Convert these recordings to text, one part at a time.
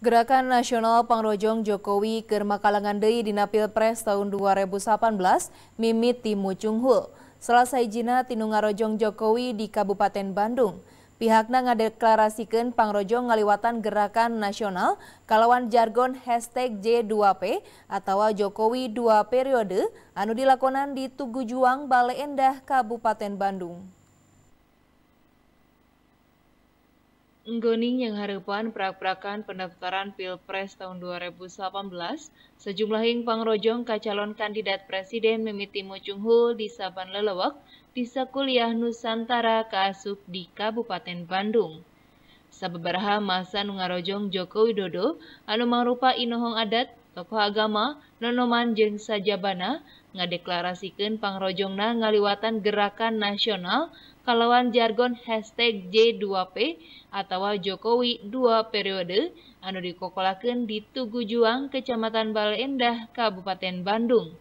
Gerakan Nasional Pangrojong Jokowi ke Makalangan Deui dina Pilpres tahun 2018 mimit ti Mucunghul. Selesai jina tinu ngarojong Jokowi di Kabupaten Bandung. Pihakna ngadeklarasikan pangrojong ngaliwatan gerakan nasional kalawan jargon hashtag J2P atau Jokowi 2 periode anu dilakonan di Tugu Juang Bale Endah Kabupaten Bandung. Nggoning yang harapan perak-perakan pendaftaran Pilpres tahun 2018, sejumlah hing pangrojong ka calon kandidat presiden mimiti mucunghul di Saban Lelewak di Kuliah Nusantara kaasup di Kabupaten Bandung. Sababaraha masa nungarojong Joko Widodo anu mangrupa inohong adat, tokoh agama, nonoman jeung sajabana ngadeklarasikan pangrojongna ngaliwatan gerakan nasional kalawan jargon hashtag J2P atau Jokowi 2 periode anu dikokolakan di Tugu Juang, Kecamatan Bale Endah, Kabupaten Bandung.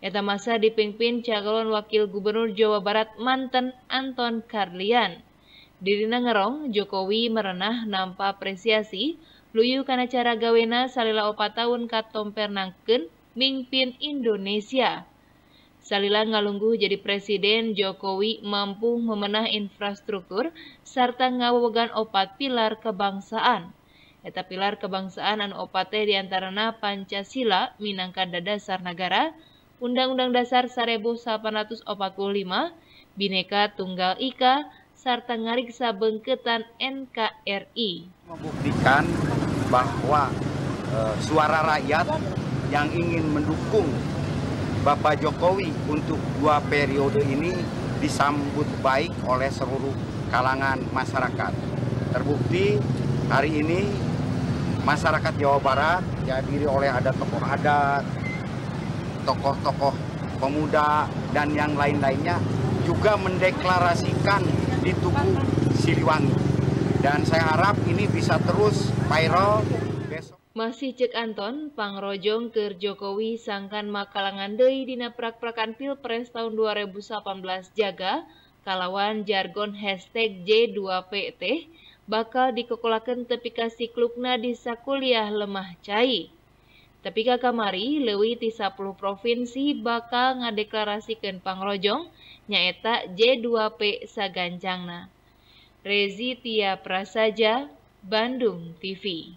Eta masa dipimpin calon wakil gubernur Jawa Barat mantan Anton Karlian. Dirina ngerong, Jokowi merenah nampa apresiasi luyu karena cara gawena salila opat tahun katomper nangken mimpin Indonesia. Salila ngalungguh jadi presiden, Jokowi mampu memenah infrastruktur serta ngawegan opat pilar kebangsaan. Eta pilar kebangsaan anu opate diantarana Pancasila minangka dasar negara, Undang-Undang Dasar 1845, Bineka Tunggal Ika, serta ngariksa bengketan NKRI. Membuktikan bahwa e, suara rakyat yang ingin mendukung Bapak Jokowi untuk dua periode ini disambut baik oleh seluruh kalangan masyarakat. Terbukti hari ini masyarakat Jawa Barat dihadiri oleh ada tokoh adat, tokoh-tokoh pemuda, dan yang lain-lainnya juga mendeklarasikan di Tugu Siliwangi. Dan saya harap ini bisa terus viral masih cek Anton, Pangrojong ke Jokowi sangkan makalangan deui dina prak-prakan Pilpres tahun 2018 jaga kalawan jargon hashtag J2PT bakal dikokolakan tepi kasih klubna di sakuliah lemah cai. Tapi kamari lewi ti 10 provinsi bakal ngadeklarasikan pangrojong nyaeta J2P sagancangna. Rezi Tia Prasaja, Bandung TV